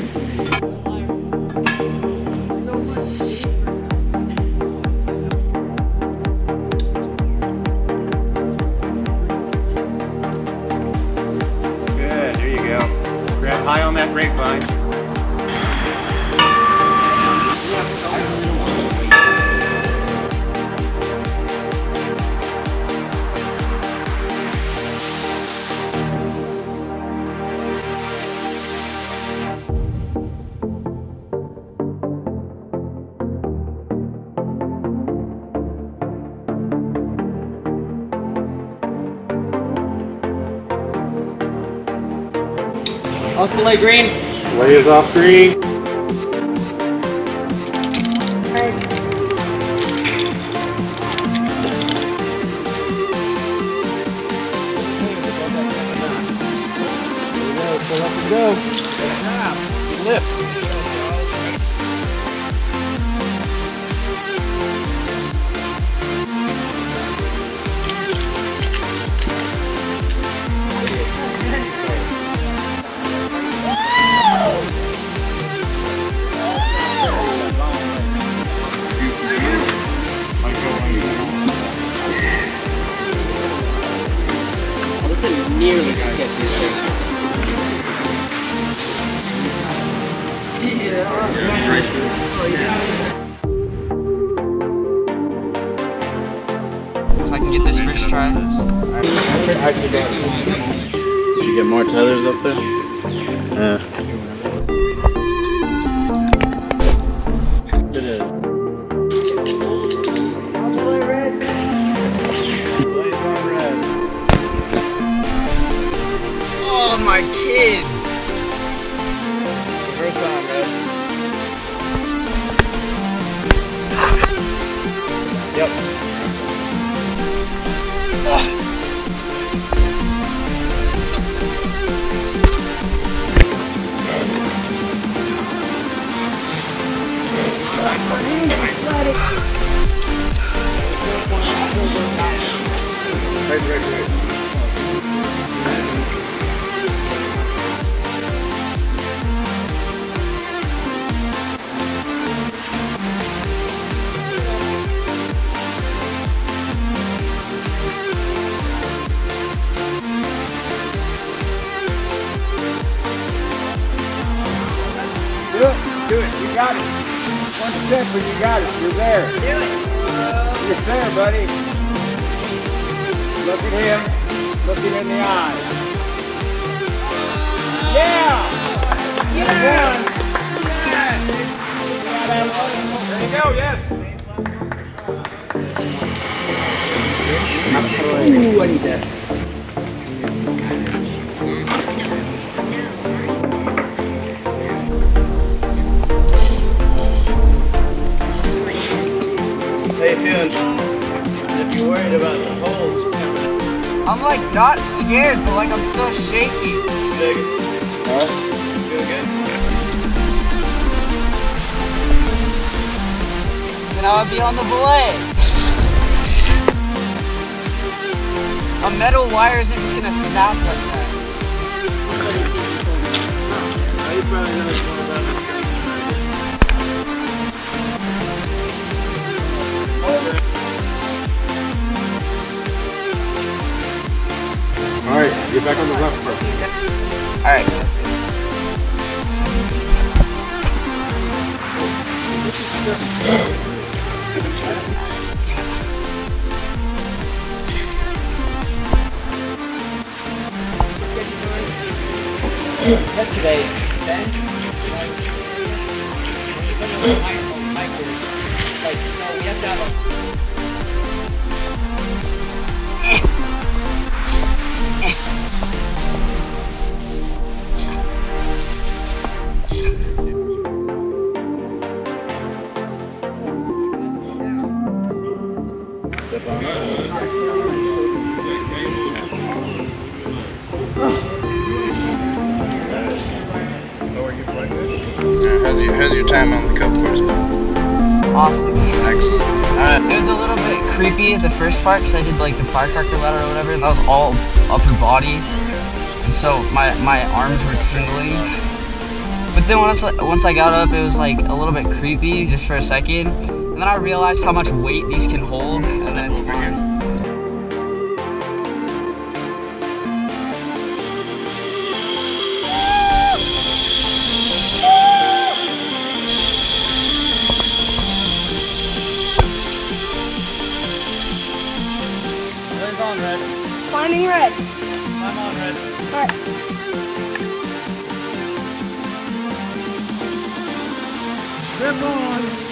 Good, there you go. Grab high on that grapevine. Off the leg green. Layers off green. Can get this first try. Did you get more tethers up there? Yeah. It is. Blaze on red. Oh, my kids! Got it. One step and you got it, you're there. Do it. You're there, buddy. Look at him, look him in the eye. Yeah! Yeah! There you go, yes. Ooh, I need that. How you feeling? If you're worried about the holes, I'm like not scared, but like I'm so shaky. big. Alright. Feel good? And I would be on the belay. A metal wire isn't just gonna snap like that. Back on the left first. Alright. What today? Ben? Like, no, we have to have a how's your time on the golf course been? Awesome. Excellent. It was a little bit creepy at the first part because I did like the firecracker ladder or whatever, that was all upper body. And so my, my arms were tingling. But then once, once I got up, it was like a little bit creepy just for a second. And then I realized how much weight these can hold, and then it's fine. Climb on, Red. Climbing Red. Climb on, Red. Alright. Grip on!